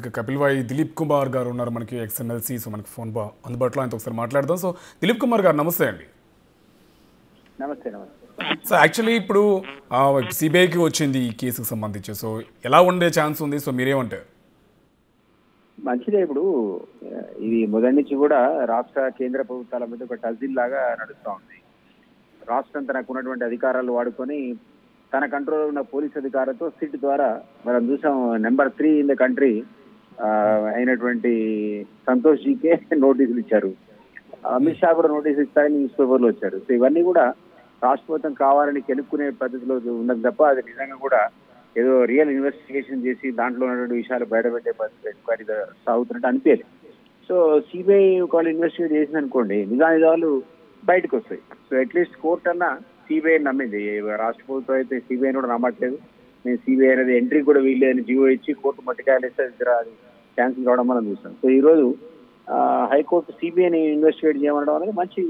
ఇక కపిల్ వాయి దిలీప్ కుమార్ గారు ఉన్నారు మనకి ఎక్స్ఎమ్ఎల్సీ సో మనకి ఫోన్ బా అందుబాటులో ఆయనతో ఒకసారి మాట్లాడదాం. సో దిలీప్ కుమార్ గారు నమస్తే అండి. నమస్తే నమస్తే. సో యాక్చువల్లీ ఇప్పుడు సిబిఐకి వచ్చింది ఈ కేసుకు సంబంధించి. సో ఎలా ఉండే ఛాన్స్ ఉంది? సో మీరేమంటారు మంచిదే ఇప్పుడు. ఇది మొదటి నుంచి కూడా రాష్ట్ర కేంద్ర ప్రభుత్వాల మధ్య ఒక టజిల్ లాగా నడుస్తూ ఉంది. రాష్ట్రం తనకు ఉన్నటువంటి అధికారాలు వాడుకొని తన కంట్రోల్ ఉన్న పోలీస్ అధికారులతో సిట్ ద్వారా మనం చూసాం number three in the country అయినటువంటి సంతోష్ జీకే నోటీసులు ఇచ్చారు. అమిత్ షా కూడా నోటీసులు ఇస్తారని న్యూస్ పేపర్లు వచ్చారు. సో ఇవన్నీ కూడా రాష్ట్రపతం కావాలని కెలుక్కునే పద్ధతిలో ఉన్నది తప్ప అది నిజంగా కూడా ఏదో రియల్ ఇన్వెస్టిగేషన్ చేసి దాంట్లో ఉన్నటువంటి విషయాలు బయటపెట్టే పద్ధతి ఎంక్వైరీ సాగుతున్నట్టు అనిపించదు సో సిబిఐ ఒకవేళ ఇన్వెస్టిగేట్ చేసింది అనుకోండి నిజానిజాలు బయటకు వస్తాయి. సో అట్లీస్ట్ కోర్ట్ అన్న సిబిఐ నమ్మింది. రాష్ట్ర ప్రభుత్వం అయితే సిబిఐ కూడా నమ్మట్లేదు. నేను సిబిఐ అనేది ఎంట్రీ కూడా వీల్లేదని జీవో ఇచ్చి కోర్టు మట్టికాయలేస్తే అది క్యాన్సిల్ కావడం మనం చూస్తాం సో ఈ రోజు హైకోర్టు సిబిఐని ఇన్వెస్టిగేట్ చేయమనడం అనేది మంచి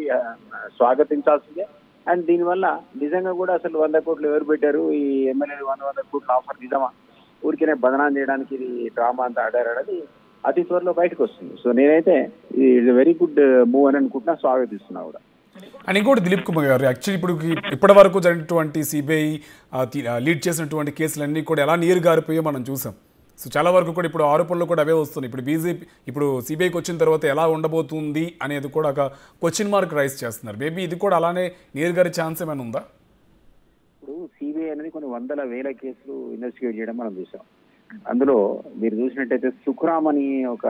స్వాగతించాల్సిందే. అండ్ దీనివల్ల నిజంగా కూడా అసలు వంద కోట్లు ఎవరు పెట్టారు? ఈ ఎమ్మెల్యేలు వంద వంద కోట్లు ఆఫర్ నిజమా? ఊరికేనే బదనాం చేయడానికి ఇది డ్రామా అంతా ఆడారు అనేది అతి త్వరలో బయటకు వస్తుంది. సో నేనైతే ఇది వెరీ గుడ్ మూవ్ అని అనుకుంటున్నా. స్వాగతిస్తున్నా కూడా. అండ్ ఇంకోటి దిలీప్ కుమార్ గారు యాక్చువల్లీ ఇప్పుడు ఇప్పటి వరకు జరిగినటువంటి సిబిఐ లీడ్ చేసినటువంటి కేసులన్నీ కూడా ఎలా నీరు గారిపోయో మనం చూసాం. సో చాలా వరకు కూడా ఇప్పుడు ఆరోపణలు కూడా అవే వస్తున్నాయి. ఇప్పుడు బీజేపీ ఇప్పుడు సిబిఐకి వచ్చిన తర్వాత ఎలా ఉండబోతుంది అనేది కూడా ఒక క్వశ్చన్ మార్క్ రైస్ చేస్తున్నారు. మేబీ ఇది కూడా అలానే నీరు గారి ఛాన్స్ ఏమైనా ఉందా? ఇప్పుడు సిబిఐ అనేది కొన్ని వందల వేల కేసులు ఇన్వెస్టిగేట్ చేయడం మనం చూసాం. అందులో మీరు చూసినట్టయితే సుఖరామ్ అని ఒక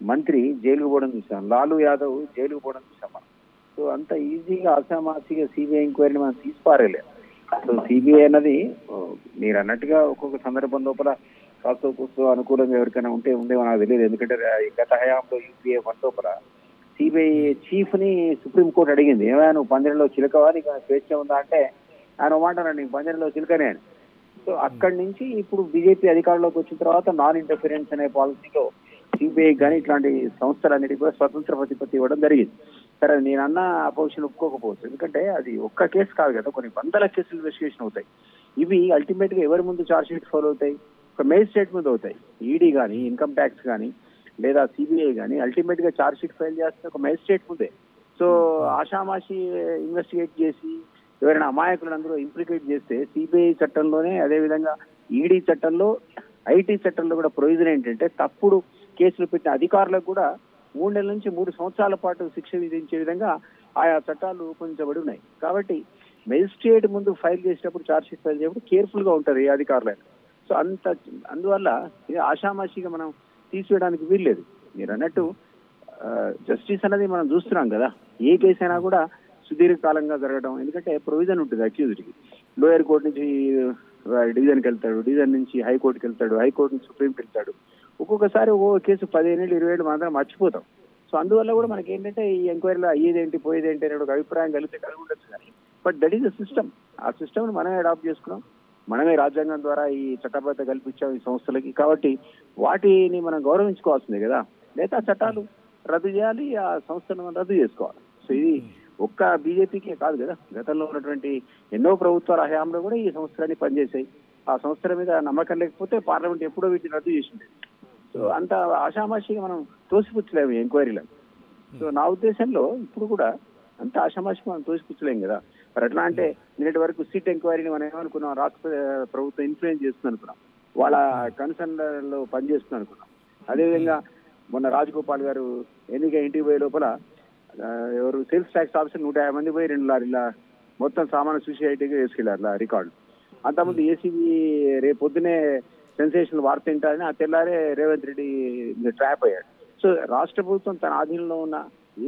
మంత్రి జైలుకు పోవడం చూసాం. లాలు యాదవ్ జైలుకు పోవడం చూసాం మనం. సో అంత ఈజీగా అసామాసిగా సిబిఐ ఎంక్వైరీని మనం తీసిపారలేదు సో సిబిఐ అన్నది మీరు అన్నట్టుగా ఒక్కొక్క సందర్భం లోపల కాస్త కూస్తో అనుకూలంగా ఎవరికైనా ఉంటే ఉండే నాకు తెలియదు. ఎందుకంటే గత హయాంలో యూపీఏ వన్ లోపల సిబిఐ చీఫ్ని సుప్రీంకోర్టు అడిగింది. ఏమైనా నువ్వు పందిరిలో చిలకవా? నీకు స్వేచ్ఛ ఉందా అంటే ఆయన మాట నీకు పందిరిలో చిలకనే అని. సో అక్కడి నుంచి ఇప్పుడు బీజేపీ అధికారంలోకి వచ్చిన తర్వాత నాన్ ఇంటర్ఫిరెన్స్ అనే పాలసీలో సిబిఐ కానీ ఇట్లాంటి సంస్థలన్నిటికీ కూడా స్వతంత్ర ప్రతిపత్తి ఇవ్వడం జరిగింది. సరే నేను అన్న అపోజిషన్ ఒప్పుకోకపోవచ్చు. ఎందుకంటే అది ఒక్క కేసు కాదు కదా కొన్ని వందల కేసులు ఇన్వెస్టిగేషన్ అవుతాయి. ఇవి అల్టిమేట్గా ఎవరి ముందు చార్జ్ షీట్ ఫాలో అవుతాయి? ఒక మేజిస్ట్రేట్ ముందు అవుతాయి. ఈడీ కానీ ఇన్కమ్ ట్యాక్స్ కానీ లేదా సిబిఐ కానీ అల్టిమేట్గా చార్జ్ షీట్ ఫైల్ చేస్తే ఒక మేజిస్ట్రేట్ ముందే. సో ఆషామాషి ఇన్వెస్టిగేట్ చేసి ఎవరైనా అమాయకులను అందులో ఇంప్లికేట్ చేస్తే సిబిఐ చట్టంలోనే అదే విధంగా ఈడీ చట్టంలో ఐటీ చట్టంలో కూడా ప్రొవిజన్ ఏంటంటే తప్పుడు కేసులు పెట్టిన అధికారులకు కూడా మూడు నెలల నుంచి మూడు సంవత్సరాల పాటు శిక్ష విధించే విధంగా ఆయా చట్టాలు రూపొందించబడి ఉన్నాయి. కాబట్టి మెజిస్ట్రేట్ ముందు ఫైల్ చేసేటప్పుడు చార్జ్ షీట్ ఫైల్ చేసేటప్పుడు కేర్ఫుల్గా ఉంటది ఏ అధికారులైనా. సో అంత అందువల్ల ఇది ఆషామాషిగా మనం తీసివేయడానికి వీల్లేదు. మీరు అన్నట్టు జస్టిస్ అనేది మనం చూస్తున్నాం కదా. ఏ కేసు అయినా కూడా సుదీర్ఘకాలంగా జరగడం ఎందుకంటే ప్రొవిజన్ ఉంటుంది అక్యూజ్డ్కి లోయర్ కోర్ట్ నుంచి డివిజన్కి వెళ్తాడు డివిజన్ నుంచి హైకోర్టుకి వెళ్తాడు హైకోర్టు నుంచి సుప్రీంకి వెళ్తాడు. ఒక్కొక్కసారి ఒక్కొక్క కేసు పదిహేను ఇరవై ఏళ్ళు మాత్రం మర్చిపోతాం. సో అందువల్ల కూడా మనకి ఏంటంటే ఈ ఎంక్వైరీలో అయ్యేదేంటి పోయేదేంటి అనే ఒక అభిప్రాయం కలిగితే కలిగి ఉండొచ్చు కానీ but that is the system. ఆ సిస్టమ్ మనమే అడాప్ట్ చేసుకున్నాం. మనమే రాజ్యాంగం ద్వారా ఈ చట్టబద్ధ కల్పించాం ఈ సంస్థలకి. కాబట్టి వాటిని మనం గౌరవించుకోవాల్సిందే కదా. లేదా చట్టాలు రద్దు చేయాలి ఆ సంస్థను మనం రద్దు చేసుకోవాలి. సో ఇది ఒక్క బీజేపీకే కాదు కదా. గతంలో ఉన్నటువంటి ఎన్నో ప్రభుత్వాల హయాంలో కూడా ఈ సంస్థలన్నీ పనిచేశాయి ఆ సంస్థల మీద నమ్మకం లేకపోతే పార్లమెంట్ ఎప్పుడో వీటిని రద్దు చేసింది. సో అంత ఆషామాషిగా మనం తోసిపుచ్చలేము ఎంక్వైరీలను. సో నా ఉద్దేశంలో ఇప్పుడు కూడా అంత ఆషామాషిగా మనం తోసిపుచ్చలేం కదా. మరి ఎట్లా అంటే నిన్నటి వరకు సీట్ ఎంక్వైరీని మనం ఏమనుకున్నాం? రాష్ట్ర ప్రభుత్వం ఇన్ఫ్లుయెన్స్ చేస్తుంది అనుకున్నాం. వాళ్ళ కన్సర్న్లో పనిచేస్తుంది అనుకున్నాం. అదేవిధంగా మొన్న రాజగోపాల్ గారు ఎన్నిక ఇంటికి పోయే లోపల ఎవరు సేల్స్ ట్యాక్స్ ఆఫీసర్ నూట యాభై మంది పోయి రెండు లారీల మొత్తం సామాను సూసైటీగా వేసుకెళ్ళారు రికార్డు అంతకుముందు ఏసీబీ రేపు పొద్దునే సెన్సేషన్ వార్త ఏంటని ఆ తెల్లారే రేవంత్ రెడ్డి ట్రాప్ అయ్యాడు. సో రాష్ట్ర ప్రభుత్వం తన ఆధీనంలో ఉన్న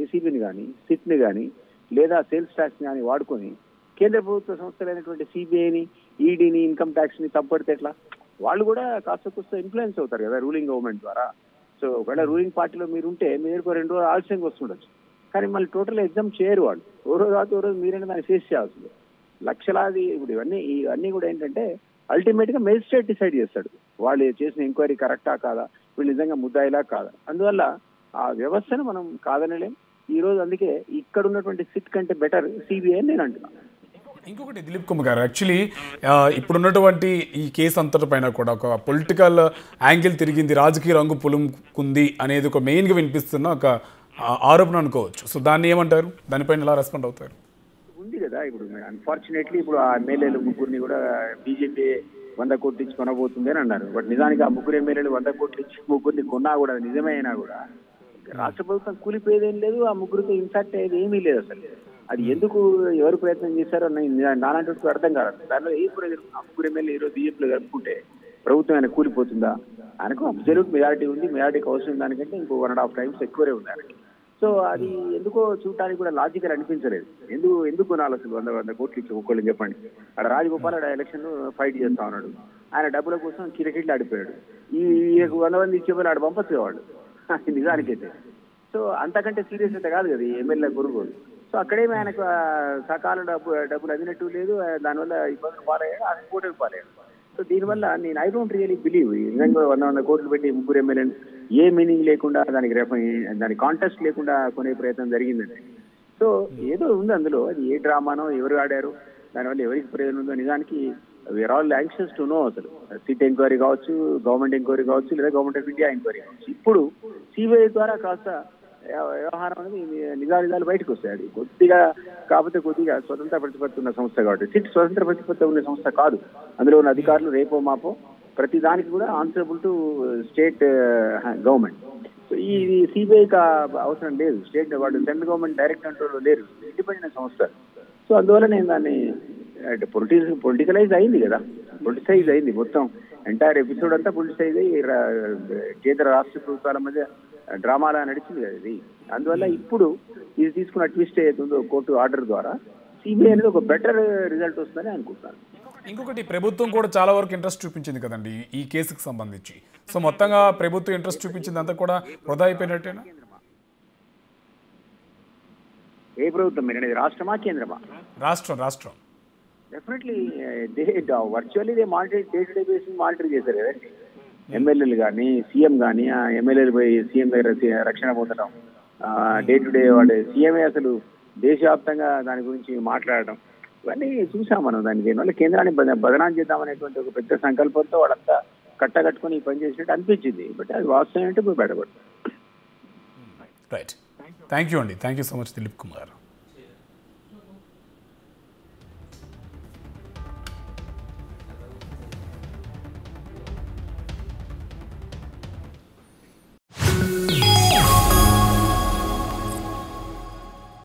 ఏసీబీని కానీ సిట్ని కానీ లేదా సేల్స్ ట్యాక్స్ని కానీ వాడుకొని కేంద్ర ప్రభుత్వ సంస్థలైనటువంటి సిబిఐని ఈడీని ఇన్కమ్ ట్యాక్స్ని తప్పడితే ఎట్లా? వాళ్ళు కూడా కాస్త కూస్త ఇన్ఫ్లుయెన్స్ అవుతారు కదా రూలింగ్ గవర్నమెంట్ ద్వారా. సో ఒకవేళ రూలింగ్ పార్టీలో మీరు ఉంటే మీరు రెండు రోజులు ఆలస్యంగా వస్తుండొచ్చు. కానీ మళ్ళీ టోటల్ ఎగ్జామ్ చేయరు వాళ్ళు. ఓ రోజు కాదు ఓ రోజు మీరైనా దాన్ని ఫేస్ చేయాల్సిందే. లక్షలాది ఇప్పుడు ఇవన్నీ ఇవన్నీ కూడా ఏంటంటే అల్టిమేట్గా మేజిస్ట్రేట్ డిసైడ్ చేస్తాడు. వాళ్ళు చేసిన ఎంక్వైరీ కరెక్టా కాదా? వీళ్ళు నిజంగా ముద్దాయిలా కాదా? అందువల్ల ఆ వ్యవస్థను మనం కాదనలేం. ఈ రోజు అందుకే ఇక్కడ ఉన్నటువంటి సిట్ కంటే బెటర్ సిబిఐ అని నేను అంటున్నాను ఇంకొకటి దిలీప్ కుమార్ గారు యాక్చువల్లీ ఇప్పుడున్నటువంటి ఈ కేసు అంతటిపైన కూడా ఒక పొలిటికల్ యాంగిల్ తిరిగింది రాజకీయ రంగు పులుముకుంది అనేది ఒక మెయిన్గా వినిపిస్తున్న ఒక ఆరోపణ అనుకోవచ్చు. సో దాన్ని ఏమంటారు? దానిపైన ఎలా రెస్పాండ్ అవుతారు? కదా ఇప్పుడు అన్ఫార్చునేట్లీ ఇప్పుడు ఆ ఎమ్మెల్యేలు ముగ్గురిని కూడా బీజేపీ వంద కోట్లు ఇచ్చి కొనబోతుంది అని అన్నారు. బట్ నిజానికి ఆ ముగ్గురు ఎమ్మెల్యేలు వంద కోట్లు ఇచ్చి ముగ్గురిని కొన్నా కూడా నిజమే అయినా కూడా రాష్ట్ర ప్రభుత్వం కూలిపోయేదేం లేదు ఆ ముగ్గురితో ఇన్ఫాక్ట్ అయ్యేది ఏమీ లేదు అసలు. అది ఎందుకు ఎవరు ప్రయత్నం చేశారో నాలంటి అర్థం కాదు. దానిలో ఏ ప్రయోజనం ఆ ముగ్గురు ఎమ్మెల్యే ఈరోజు బీజేపీలో కలుపుకుంటే ప్రభుత్వం ఆయన కూలిపోతుందా? ఆయనకు అబ్జల్యూట్ మెజారిటీ ఉంది. మెజారిటీకి అవసరం దానికంటే ఇంకో వన్ అండ్ హాఫ్ టైమ్స్ ఎక్కువే ఉంది ఆయనకి. సో అది ఎందుకో చూడటానికి కూడా లాజికల్ అనిపించలేదు. ఎందుకు ఎందుకు కొనాలి అసలు? వంద వంద కోట్లు ఇచ్చి ఒక్కళ్ళు చెప్పండి? అక్కడ రాజగోపాల్ ఆడ ఎలక్షన్ ఫైట్ చేస్తా ఉన్నాడు. ఆయన డబ్బుల కోసం కిరకిట్లు ఆడిపోయాడు. ఈ ఈయనకు వంద మంది ఇచ్చేపోయి ఆడ పంపచ్చు వాడు నిజానికైతే. సో అంతకంటే సీరియస్ అయితే కాదు కదా ఎమ్మెల్యే కొనుగోలు. సో అక్కడేమి ఆయనకు సకాల డబ్బు డబ్బులు అందినట్టు లేదు. దానివల్ల ఇబ్బందులు పాలయ్యాడు. ఆయన కోటలు పాలయ్యాడు. సో దీనివల్ల నేను ఐ డోంట్ రియలీ బిలీవ్ నిజంగా వంద వంద కోట్లు పెట్టి ముగ్గురు ఎమ్మెల్యేలు ఏ మీనింగ్ లేకుండా దానికి రేప దాని కాంటెస్ట్ లేకుండా కొనే ప్రయత్నం జరిగిందండి. సో ఏదో ఉంది అందులో. అది ఏ డ్రామానో ఎవరు ఆడారు దానివల్ల ఎవరికి ప్రయోజనం ఉందో నిజానికి we're all anxious to know అసలు. సిట్ ఎంక్వైరీ కావచ్చు గవర్నమెంట్ ఎంక్వైరీ కావచ్చు లేదా గవర్నమెంట్ ఆఫ్ ఇండియా ఎంక్వైరీ కావచ్చు. ఇప్పుడు సిబిఐ ద్వారా కాస్త వ్యవహారం అనేది నిజా నిజాలు బయటకు వస్తాయి. అది కొద్దిగా కాకపోతే కొద్దిగా స్వతంత్ర ప్రతిపత్తి ఉన్న సంస్థ కాబట్టి. సిట్ స్వతంత్ర ప్రతిపత్తి ఉన్న సంస్థ కాదు. అందులో ఉన్న అధికారులు రేపో మాపో ప్రతి దానికి కూడా answerable to state government so ఈ సిబిఐకి అవసరం లేదు. స్టేట్ వాళ్ళు సెంట్రల్ గవర్నమెంట్ డైరెక్ట్ కంట్రోల్లో లేరు. ఇండిపెండెంట్ సంస్థ. సో అందువల్ల నేను దాన్ని పొలిటి పొలిటికలైజ్ అయింది కదా. పొలిటిసైజ్ అయింది మొత్తం. ఎంటైర్ ఎపిసోడ్ అంతా పొలిటిసైజ్ అయ్యి కేంద్ర రాష్ట్ర ప్రభుత్వాల మధ్య డ్రామాలా నడిచింది కదా ఇది. అందువల్ల ఇప్పుడు ఇది తీసుకున్న ట్విస్ట్ ఏదైతుందో కోర్టు ఆర్డర్ ద్వారా సిబిఐ అనేది ఒక బెటర్ రిజల్ట్ వస్తుందని అనుకుంటున్నాను. ఇంకొకటి ప్రభుత్వం కూడా చాలా వరకు ఇంట్రెస్ట్ చూపించింది కదండి ఈ కేసుకు సంబంధించి. సో మొత్తంగా ప్రభుత్వం ఇంట్రెస్ట్ చూపించింది అంతా కూడా వృధా అయిపోయినట్టేనా? ఏ ప్రభుత్వం మీరు అనేది? రాష్ట్రమా కేంద్రమా? రాష్ట్రం రాష్ట్రం. Definitely virtually they monitor day to day basis monitor చేశారు కదండి. ఎమ్మెల్యేలు కానీ సీఎం కానీ ఆ ఎమ్మెల్యేలు పోయి సీఎం దగ్గర రక్షణ పొందడం డే టు డే వాడు సీఎంఏ అసలు దేశవ్యాప్తంగా దాని గురించి మాట్లాడడం ఇవన్నీ చూసాం మనం దాని దీనివల్ల కేంద్రాన్ని బద- బదనాం చేద్దామనేటువంటి ఒక పెద్ద సంకల్పంతో వాళ్ళంతా కట్టగట్టుకుని ఈ పని చేసినట్టు అనిపించింది. బట్ అది వాస్తవం అంటే బయటపడుతుంది. రైట్ థ్యాంక్ యూ అండి. Thank you so much Dilip Kumar